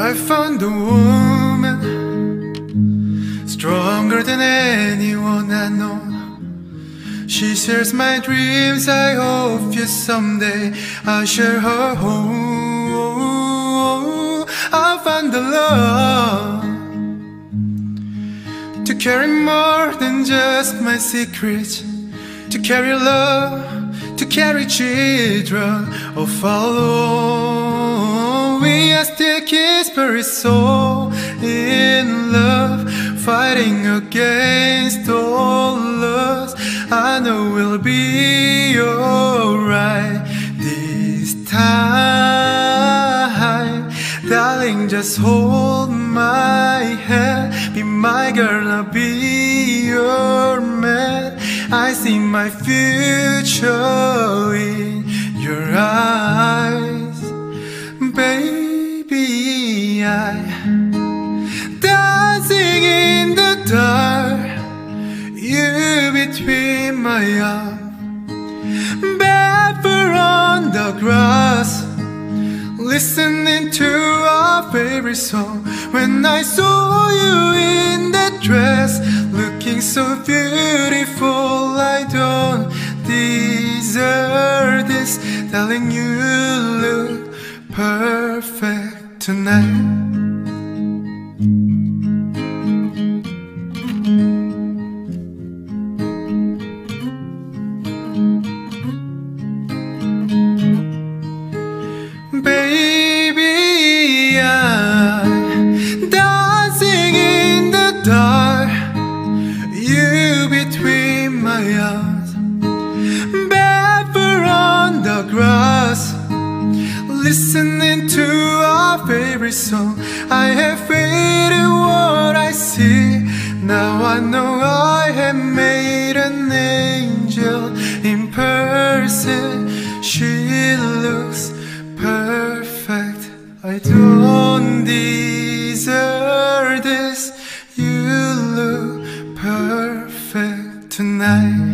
I found a woman stronger than anyone I know. She shares my dreams. I hope you someday I'll share her home. I found the love to carry more than just my secrets, to carry love, to carry children or follow. Are still kiss but it's so in love, fighting against all odds. I know we'll be alright this time. Darling, just hold my hand. Be my girl, I'll be your man. I see my future in Dancing in the dark. You between my arms, barefoot on the grass, listening to our favorite song. When I saw you in that dress, looking so beautiful, I don't deserve this. Telling you look perfect tonight. To our favorite song. I have faith in what I see. Now I know I have made an angel in person. She looks perfect. I don't deserve this. You look perfect tonight.